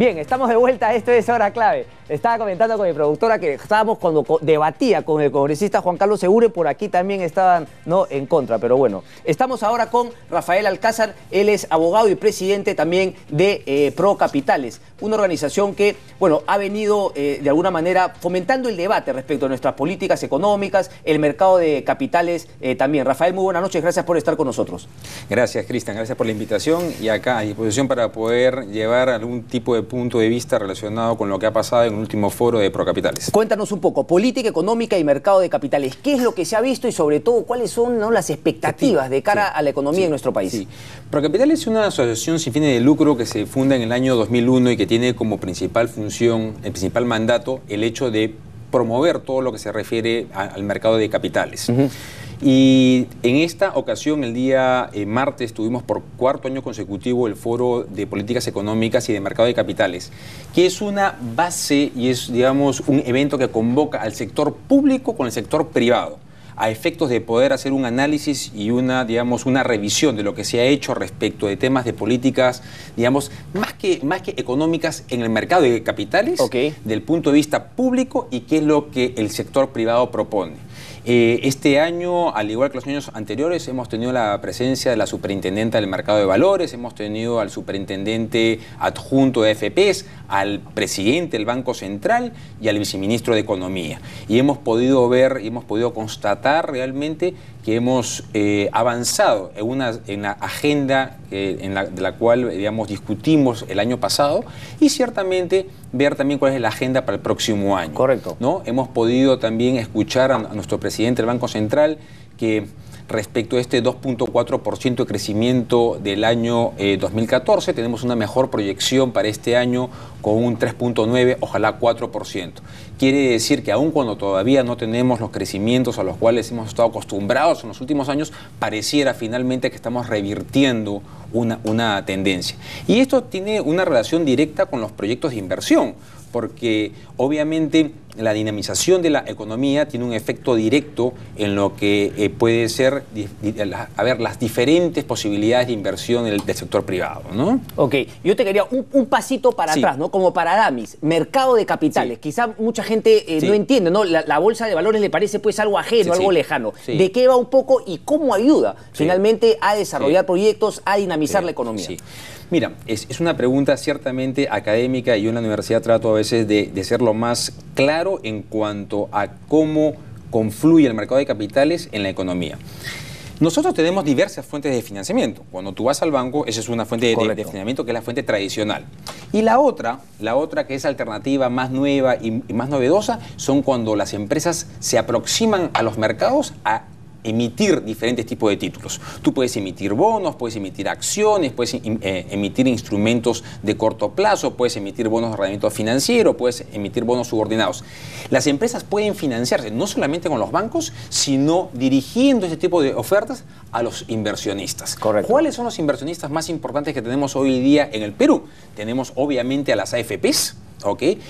Bien, estamos de vuelta, esto es Hora Clave. Estaba comentando con mi productora que estábamos cuando debatía con el congresista Juan Carlos Segure, por aquí también estaban no en contra, pero bueno. Estamos ahora con Rafael Alcázar, él es abogado y presidente también de eh, Pro Capitales, una organización que, bueno, ha venido eh, de alguna manera fomentando el debate respecto a nuestras políticas económicas, el mercado de capitales eh, también. Rafael, muy buenas noches, gracias por estar con nosotros. Gracias, Cristian, gracias por la invitación y acá a disposición para poder llevar algún tipo de punto de vista relacionado con lo que ha pasado en último foro de Procapitales. Cuéntanos un poco, política económica y mercado de capitales, ¿qué es lo que se ha visto y sobre todo cuáles son ¿no? las expectativas de cara a la economía en nuestro país? Sí. Procapitales es una asociación sin fines de lucro que se funda en el año 2001 y que tiene como principal función, el principal mandato, el hecho de promover todo lo que se refiere al mercado de capitales. Y en esta ocasión, el día eh, martes, tuvimos por cuarto año consecutivo el Foro de Políticas Económicas y de Mercado de Capitales, que es una base y es, digamos, un evento que convoca al sector público con el sector privado a efectos de poder hacer un análisis y una, digamos, una revisión de lo que se ha hecho respecto de temas de políticas, digamos, más que, más que económicas en el mercado de capitales, del punto de vista público y qué es lo que el sector privado propone. Eh, este año, al igual que los años anteriores, hemos tenido la presencia de la superintendenta del mercado de valores, hemos tenido al superintendente adjunto de FPs, al presidente del Banco Central y al viceministro de Economía. Y hemos podido ver y hemos podido constatar realmente que hemos eh, avanzado en una la agenda en la, de la cual digamos, discutimos el año pasado y ciertamente ver también cuál es la agenda para el próximo año. Correcto. ¿no? Hemos podido también escuchar a, nuestro presidente del Banco Central que respecto a este 2.4% de crecimiento del año 2014. Eh, tenemos una mejor proyección para este año con un 3.9, ojalá 4%. Quiere decir que aun cuando todavía no tenemos los crecimientos a los cuales hemos estado acostumbrados en los últimos años, pareciera finalmente que estamos revirtiendo una, una tendencia. Y esto tiene una relación directa con los proyectos de inversión porque obviamente la dinamización de la economía tiene un efecto directo en lo que eh, puede ser, a ver, las diferentes posibilidades de inversión del, sector privado, ¿no? Ok, yo te quería un, pasito para atrás, ¿no? Como para Damis, mercado de capitales. Quizá mucha gente eh, no entiende, ¿no? La, bolsa de valores le parece pues algo ajeno, algo lejano. ¿De qué va un poco y cómo ayuda finalmente a desarrollar proyectos, a dinamizar la economía? Mira, es, una pregunta ciertamente académica y yo en la universidad trato a veces de, ser lo más claro en cuanto a cómo confluye el mercado de capitales en la economía. Nosotros tenemos diversas fuentes de financiamiento. Cuando tú vas al banco, esa es una fuente de, financiamiento que es la fuente tradicional. Y la otra, la otra que es alternativa más nueva y, y más novedosa, son cuando las empresas se aproximan a los mercados a emitir diferentes tipos de títulos. Tú puedes emitir bonos, puedes emitir acciones, puedes eh, emitir instrumentos de corto plazo, puedes emitir bonos de rendimiento financiero, puedes emitir bonos subordinados. Las empresas pueden financiarse no solamente con los bancos, sino dirigiendo este tipo de ofertas a los inversionistas. ¿Cuáles son los inversionistas más importantes que tenemos hoy día en el Perú? Tenemos obviamente a las AFPs,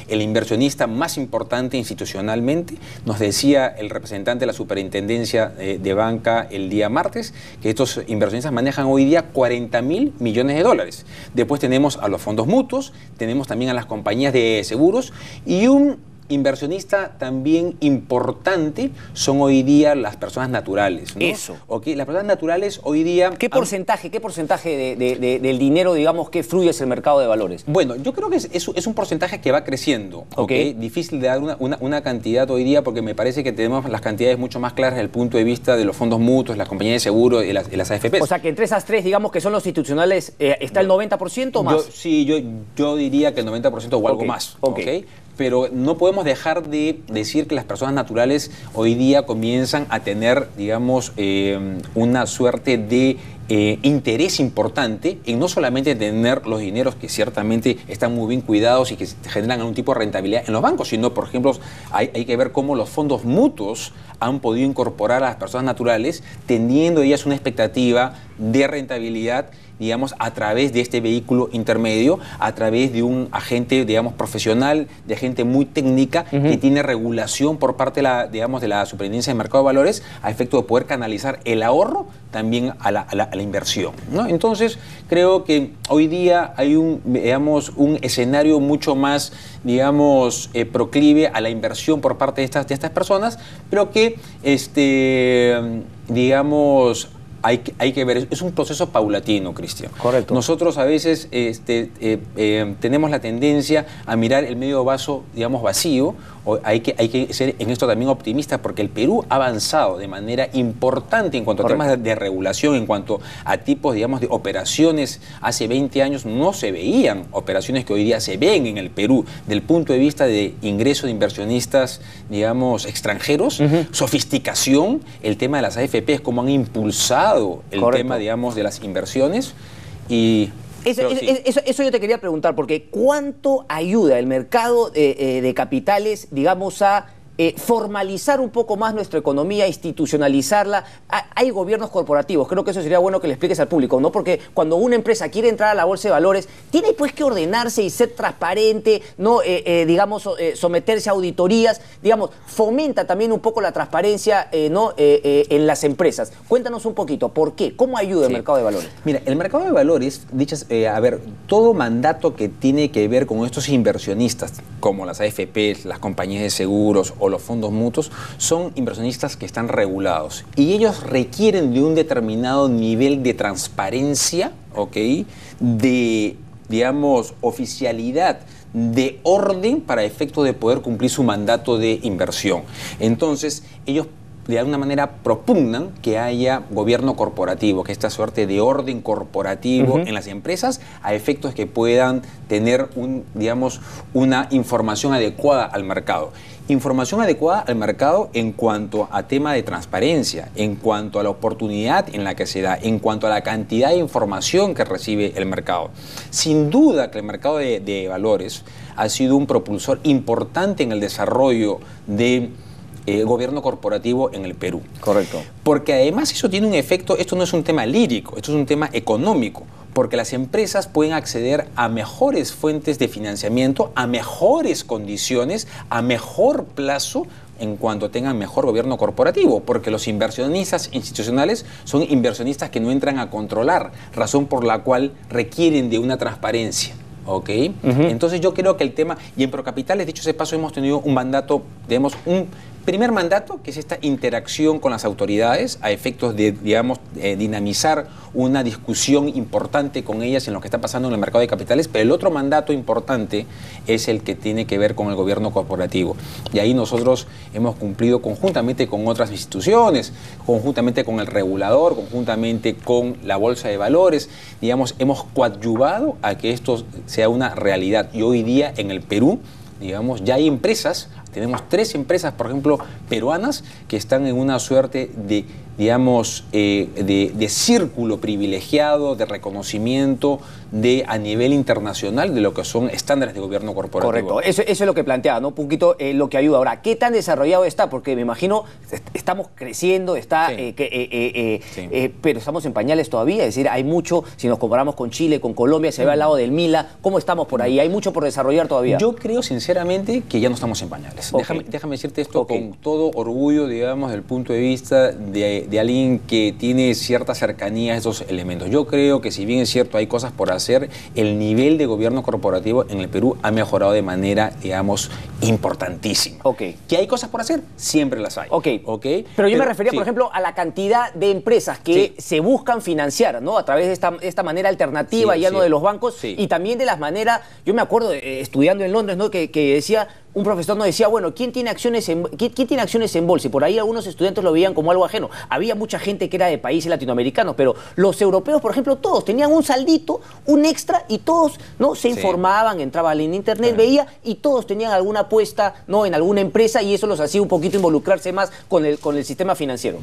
el inversionista más importante institucionalmente, nos decía el representante de la superintendencia eh, de banca el día martes, que estos inversionistas manejan hoy día 40 mil millones de dólares. Después tenemos a los fondos mutuos, tenemos también a las compañías de seguros y un inversionista también importante son hoy día las personas naturales. Eso. Okay, las personas naturales hoy día... ¿Qué porcentaje, qué porcentaje del dinero, digamos, que fluye hacia el mercado de valores? Bueno, yo creo que es, es, un porcentaje que va creciendo. Okay. Difícil de dar una, una, cantidad hoy día porque me parece que tenemos las cantidades mucho más claras desde el punto de vista de los fondos mutuos, las compañías de seguro y las, las AFPs. O sea, que entre esas tres, digamos, que son los institucionales, eh, ¿está el 90% o más? sí, yo, yo diría que el 90% o algo más. Ok pero no podemos dejar de decir que las personas naturales hoy día comienzan a tener, digamos, eh, una suerte de eh, interés importante en no solamente tener los dineros que ciertamente están muy bien cuidados y que generan algún tipo de rentabilidad en los bancos, sino, por ejemplo, hay, hay que ver cómo los fondos mutuos han podido incorporar a las personas naturales, teniendo ellas una expectativa de rentabilidad digamos, a través de este vehículo intermedio, a través de un agente, digamos, profesional, de gente muy técnica, que tiene regulación por parte, de la, digamos, de la Superintendencia de Mercado de Valores, a efecto de poder canalizar el ahorro también a la, inversión. ¿no? Entonces, creo que hoy día hay un, digamos, un escenario mucho más, digamos, eh, proclive a la inversión por parte de estas, de estas personas, pero que, este, digamos, hay que, hay que ver, es un proceso paulatino, Cristian. Correcto. Nosotros a veces este, eh, eh, tenemos la tendencia a mirar el medio vaso, digamos, vacío, hay que, hay que ser en esto también optimistas porque el Perú ha avanzado de manera importante en cuanto a temas de, regulación, en cuanto a tipos, digamos, de operaciones. Hace 20 años no se veían operaciones que hoy día se ven en el Perú, del punto de vista de ingreso de inversionistas, digamos, extranjeros, sofisticación, el tema de las AFPs, cómo han impulsado el tema, digamos, de las inversiones. Y eso, yo te quería preguntar, porque ¿cuánto ayuda el mercado de, eh, de capitales, digamos, a eh, formalizar un poco más nuestra economía, institucionalizarla. Hay gobiernos corporativos, creo que eso sería bueno que le expliques al público, ¿no? Porque cuando una empresa quiere entrar a la bolsa de valores, tiene pues que ordenarse y ser transparente, ¿no? Eh, eh, digamos, someterse a auditorías, digamos, fomenta también un poco la transparencia, ¿no? en las empresas. Cuéntanos un poquito, ¿por qué? ¿Cómo ayuda el mercado de valores? Mira, el mercado de valores, dichas, a ver, todo mandato que tiene que ver con estos inversionistas, como las AFPs, las compañías de seguros o los fondos mutuos son inversionistas que están regulados y ellos requieren de un determinado nivel de transparencia, ¿ok? De, digamos, oficialidad de orden para efecto de poder cumplir su mandato de inversión. Entonces, ellos de alguna manera propugnan que haya gobierno corporativo, que esta suerte de orden corporativo en las empresas a efectos que puedan tener un, digamos, una información adecuada al mercado. Información adecuada al mercado en cuanto a tema de transparencia, en cuanto a la oportunidad en la que se da, en cuanto a la cantidad de información que recibe el mercado. Sin duda que el mercado de, de valores ha sido un propulsor importante en el desarrollo de eh, gobierno corporativo en el Perú. Correcto. Porque además eso tiene un efecto, esto no es un tema lírico, esto es un tema económico, porque las empresas pueden acceder a mejores fuentes de financiamiento, a mejores condiciones, a mejor plazo en cuanto tengan mejor gobierno corporativo, porque los inversionistas institucionales son inversionistas que no entran a controlar, razón por la cual requieren de una transparencia. ¿ok? Entonces yo creo que el tema, y en Procapitales, dicho ese paso, hemos tenido un mandato, digamos, un primer mandato, que es esta interacción con las autoridades a efectos de, digamos, dinamizar una discusión importante con ellas en lo que está pasando en el mercado de capitales, pero el otro mandato importante es el que tiene que ver con el gobierno corporativo. Y ahí nosotros hemos cumplido conjuntamente con otras instituciones, conjuntamente con el regulador, conjuntamente con la Bolsa de Valores, digamos, hemos coadyuvado a que esto sea una realidad. Y hoy día en el Perú, digamos, ya hay empresas tenemos tres empresas, por ejemplo, peruanas, que están en una suerte de digamos, eh, de, círculo privilegiado, de reconocimiento de, a nivel internacional de lo que son estándares de gobierno corporativo. Correcto, eso, es lo que planteaba, ¿no? Un poquito eh, lo que ayuda. Ahora, ¿qué tan desarrollado está? Porque me imagino, estamos creciendo, está, eh, pero estamos en pañales todavía, es decir, hay mucho, si nos comparamos con Chile, con Colombia, se ve al lado del Mila, ¿cómo estamos por ahí? ¿Hay mucho por desarrollar todavía? Yo creo sinceramente que ya no estamos en pañales. Déjame, déjame, decirte esto con todo orgullo, digamos, del punto de vista de de alguien que tiene cierta cercanía a estos elementos. Yo creo que si bien es cierto hay cosas por hacer, el nivel de gobierno corporativo en el Perú ha mejorado de manera, digamos, importantísima. Ok. ¿Que hay cosas por hacer? Siempre las hay. Ok. okay? Pero yo me refería, por ejemplo, a la cantidad de empresas que se buscan financiar, ¿no? A través de esta, esta manera alternativa, ya no de los bancos, y también de las maneras, yo me acuerdo eh, estudiando en Londres, ¿no? Que, que decía un profesor nos decía, bueno, ¿quién tiene acciones en, ¿quién, tiene acciones en bolsa? Y por ahí algunos estudiantes lo veían como algo ajeno. Había mucha gente que era de países latinoamericanos, pero los europeos, por ejemplo, todos tenían un saldito, un extra, y todos no se informaban, entraban en internet, veía, y todos tenían alguna apuesta no en alguna empresa, y eso los hacía un poquito involucrarse más con el, con el sistema financiero.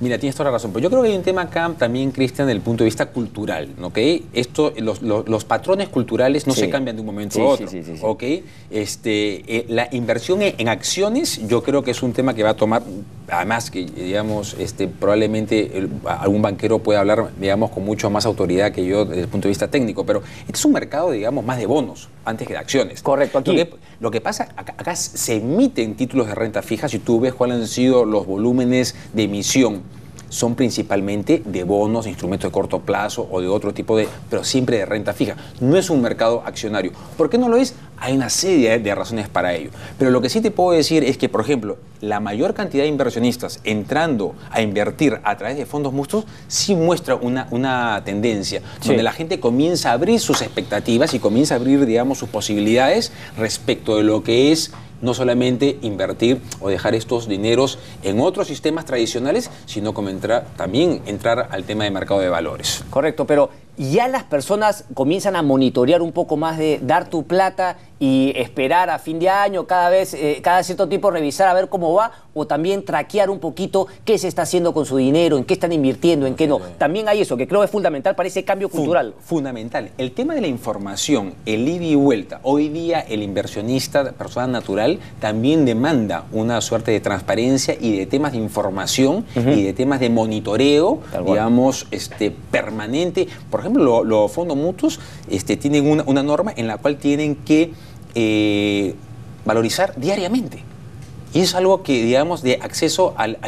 Mira, tienes toda la razón, pero yo creo que hay un tema acá también, Cristian, desde el punto de vista cultural, ¿ok? Esto, los, patrones culturales no se cambian de un momento a otro, ¿ok? Este, eh, la inversión en, acciones yo creo que es un tema que va a tomar además que, digamos, este, probablemente algún banquero pueda hablar, digamos, con mucho más autoridad que yo desde el punto de vista técnico, pero este es un mercado, digamos, más de bonos antes que de acciones. Correcto, aquí. Lo que, pasa, acá, acá se emiten títulos de renta fija, si tú ves cuáles han sido los volúmenes de emisión son principalmente de bonos, instrumentos de corto plazo o de otro tipo de, pero siempre de renta fija. No es un mercado accionario. ¿Por qué no lo es? Hay una serie de razones para ello. Pero lo que sí te puedo decir es que, por ejemplo, la mayor cantidad de inversionistas entrando a invertir a través de fondos mutuos sí muestra una, una tendencia, donde la gente comienza a abrir sus expectativas y comienza a abrir, digamos, sus posibilidades respecto de lo que es no solamente invertir o dejar estos dineros en otros sistemas tradicionales, sino como también entrar al tema de mercado de valores. Correcto, pero ya las personas comienzan a monitorear un poco más de dar tu plata y esperar a fin de año, cada vez, eh, cada cierto tiempo revisar a ver cómo va, o también traquear un poquito qué se está haciendo con su dinero, en qué están invirtiendo, en qué no. También hay eso, que creo es fundamental para ese cambio cultural. fundamental. El tema de la información, el ida y vuelta. Hoy día el inversionista, persona natural, también demanda una suerte de transparencia y de temas de información y de temas de monitoreo, digamos, este, permanente. Por ejemplo, los fondos mutuos este, tienen una, una norma en la cual tienen que eh, valorizar diariamente. Y es algo que, digamos, de acceso al,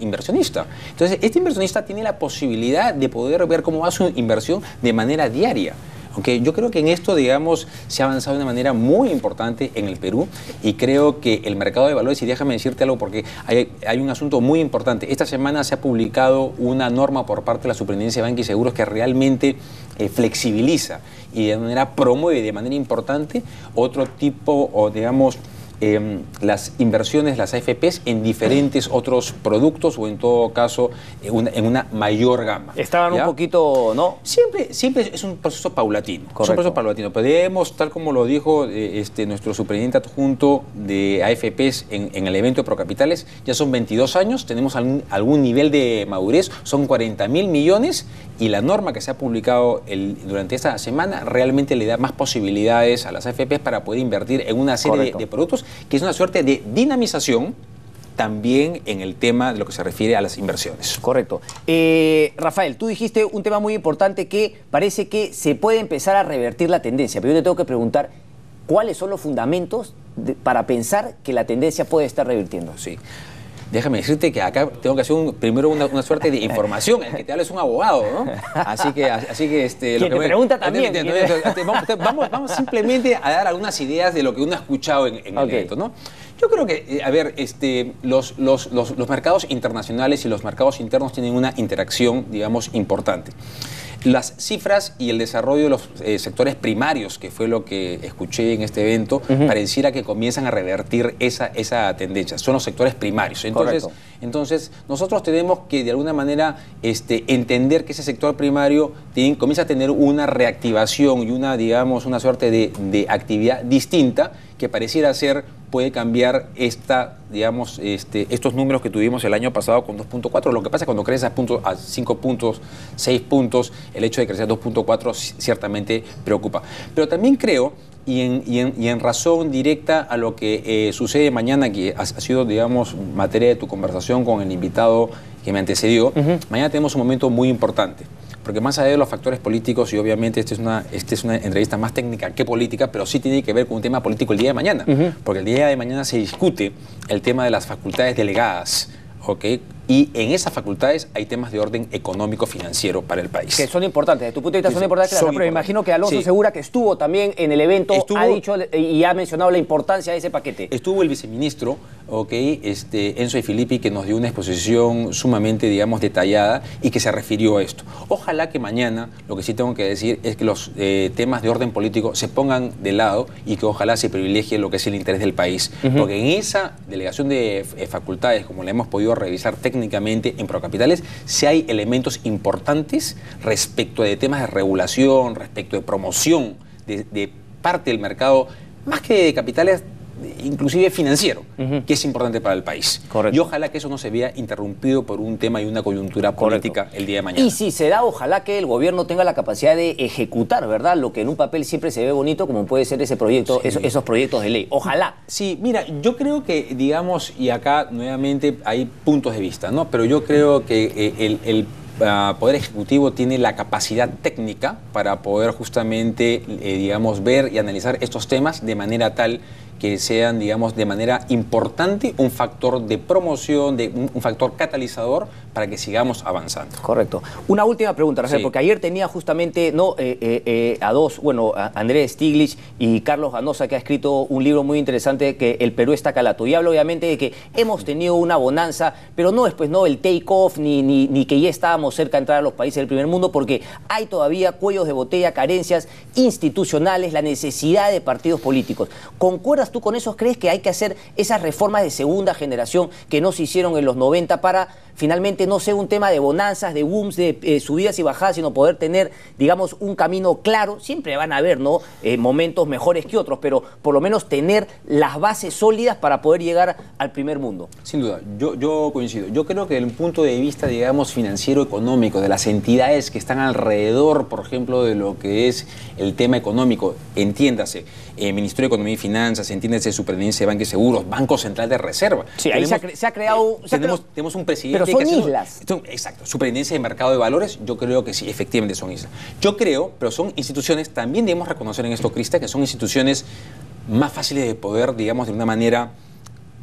inversionista. Entonces, este inversionista tiene la posibilidad de poder ver cómo va su inversión de manera diaria. Aunque yo creo que en esto, digamos, se ha avanzado de una manera muy importante en el Perú y creo que el mercado de valores, y déjame decirte algo porque hay, hay un asunto muy importante. Esta semana se ha publicado una norma por parte de la Superintendencia de Banca y Seguros que realmente eh, flexibiliza y de manera promueve de manera importante otro tipo, o digamos, Em, las inversiones, las AFPs, en diferentes otros productos o en todo caso en una, mayor gama. Estaban un poquito, ¿no? Siempre, siempre es un proceso paulatino. Es un proceso paulatino. Podemos, tal como lo dijo eh, este, nuestro superintendente adjunto de AFPs en, el evento de Procapitales, ya son 22 años, tenemos algún, algún nivel de madurez, son 40 mil millones y la norma que se ha publicado durante esta semana realmente le da más posibilidades a las AFPs para poder invertir en una serie de, productos, que es una suerte de dinamización también en el tema de lo que se refiere a las inversiones. Correcto. Eh, Rafael, tú dijiste un tema muy importante que parece que se puede empezar a revertir la tendencia, pero yo te tengo que preguntar, ¿cuáles son los fundamentos para pensar que la tendencia puede estar revirtiendo? Sí. Déjame decirte que acá tengo que hacer primero una, suerte de información. El que te habla es un abogado, ¿no? Así que, así que este. Lo que te pregunta también. Vamos, simplemente a dar algunas ideas de lo que uno ha escuchado en, el evento, ¿no? Yo creo que, eh, a ver, este, los, los, los, los mercados internacionales y los mercados internos tienen una interacción, digamos, importante. Las cifras y el desarrollo de los eh, sectores primarios, que fue lo que escuché en este evento, pareciera que comienzan a revertir esa, esa tendencia. Son los sectores primarios. Entonces, entonces nosotros tenemos que de alguna manera este, entender que ese sector primario comienza a tener una reactivación y una, digamos, una suerte de, de actividad distinta que pareciera ser puede cambiar esta, digamos, este, estos números que tuvimos el año pasado con 2.4. Lo que pasa es que cuando creces a, punto, a 5 puntos, 6 puntos, el hecho de crecer a 2.4 ciertamente preocupa. Pero también creo y en, y, en, razón directa a lo que eh, sucede mañana, que ha, sido, digamos, materia de tu conversación con el invitado que me antecedió, mañana tenemos un momento muy importante. Porque más allá de los factores políticos, y obviamente esta es, una, es una entrevista más técnica que política, pero sí tiene que ver con un tema político el día de mañana. Porque el día de mañana se discute el tema de las facultades delegadas. ¿okay? Y en esas facultades hay temas de orden económico financiero para el país. Que son importantes, de tu punto de vista son importantes, pero me imagino que Alonso Segura, que estuvo también en el evento, ha dicho y ha mencionado la importancia de ese paquete. Estuvo el viceministro, ok, este, Enzo y Filippi, que nos dio una exposición sumamente, digamos, detallada y que se refirió a esto. Ojalá que mañana, lo que sí tengo que decir es que los eh, temas de orden político se pongan de lado y que ojalá se privilegie lo que es el interés del país. Porque en esa delegación de eh, facultades, como la hemos podido revisar técnicamente, técnicamente en Procapitales si hay elementos importantes respecto de temas de regulación, respecto de promoción de, parte del mercado, más que de capitales inclusive financiero, que es importante para el país. Correcto. Y ojalá que eso no se vea interrumpido por un tema y una coyuntura política el día de mañana. Y si se da, ojalá que el gobierno tenga la capacidad de ejecutar, ¿verdad? Lo que en un papel siempre se ve bonito, como puede ser ese proyecto, Sí. esos, esos proyectos de ley. Ojalá. Sí, mira, yo creo que, digamos, y acá nuevamente hay puntos de vista, ¿no? Pero yo creo que eh, el, el, ah, Poder Ejecutivo tiene la capacidad técnica para poder justamente, eh, digamos, ver y analizar estos temas de manera tal que sean, digamos, de manera importante un factor de promoción, de un, un factor catalizador para que sigamos avanzando. Correcto. Una última pregunta, Rafael, Sí. porque ayer tenía justamente no eh, eh, eh, a dos, bueno, a Andrés Stiglitz y Carlos Ganosa, que ha escrito un libro muy interesante que El Perú está calato. Y habla obviamente de que hemos tenido una bonanza, pero no es pues no el take-off ni, ni, ni que ya estábamos cerca de entrar a los países del primer mundo, porque hay todavía cuellos de botella, carencias institucionales, la necesidad de partidos políticos. ¿Concuerdas tú con eso? ¿Crees que hay que hacer esas reformas de segunda generación que no se hicieron en los 90 para finalmente no ser un tema de bonanzas, de booms, de eh, subidas y bajadas, sino poder tener, digamos, un camino claro? Siempre van a haber, ¿no? Eh, momentos mejores que otros, pero por lo menos tener las bases sólidas para poder llegar al primer mundo. Sin duda, yo, yo coincido. Yo creo que desde un punto de vista, digamos, financiero, económico, de las entidades que están alrededor, por ejemplo, de lo que es el tema económico, entiéndase, eh, Ministerio de Economía y Finanzas, entiéndase Superintendencia de Bancos y Seguros, Banco Central de Reserva. Sí, ahí se ha cre- se ha creado- eh, ha creado- tenemos un presidente Pero son que islas. exacto, Superintendencia de Mercado de Valores, yo creo que sí, efectivamente son islas. Yo creo, pero son instituciones, también debemos reconocer en esto, Crista, que son instituciones más fáciles de poder, digamos, de una manera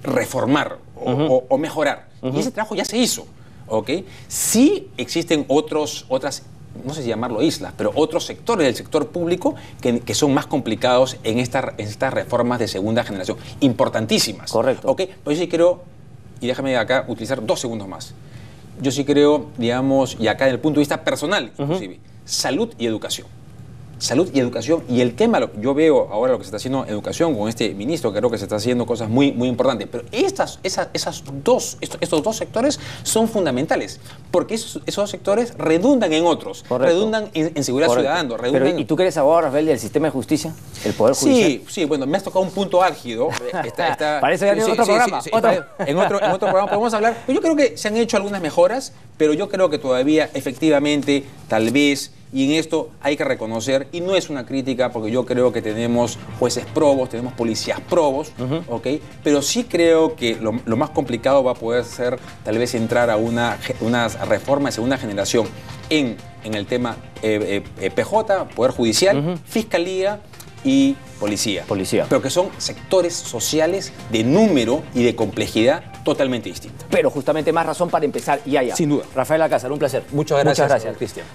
reformar o, o- o mejorar. Y ese trabajo ya se hizo, ¿ok? Sí existen otros, otras, no sé si llamarlo islas, pero otros sectores del sector público que, que son más complicados en, esta- en estas reformas de segunda generación, importantísimas. Correcto. ¿ok? Pero yo sí creo, y déjame acá utilizar dos segundos más, yo sí creo, digamos, y acá desde el punto de vista personal, inclusive, salud y educación salud y educación. Y el tema, yo veo ahora lo que se está haciendo en educación con este ministro, creo que se está haciendo cosas muy, muy importantes. Pero estas, esas, esas dos, estos, estos dos sectores son fundamentales, porque esos, esos dos sectores redundan en otros, Correcto. redundan en, en seguridad Correcto. ciudadana, Pero, ¿Y tú que eres abogado, Rafael, del sistema de justicia? ¿El Poder Judicial? Sí, sí, bueno, me has tocado un punto álgido. Está- está- eso ya viene otro programa, otro. En, otro, en otro programa podemos hablar. Yo creo que se han hecho algunas mejoras, pero yo creo que todavía, efectivamente, tal vez, y en esto hay que reconocer, y no es una crítica, porque yo creo que tenemos jueces probos, tenemos policías probos, ¿ok? Pero sí creo que lo, lo más complicado va a poder ser tal vez entrar a una, una reforma de segunda generación en, en el tema eh, eh, eh, PJ, Poder Judicial, Fiscalía y Policía. Policía. Pero que son sectores sociales de número y de complejidad totalmente distintos. Pero justamente más razón para empezar y allá. Sin duda. Rafael Alcázar, un placer. Muchas gracias, Muchas gracias. Cristian.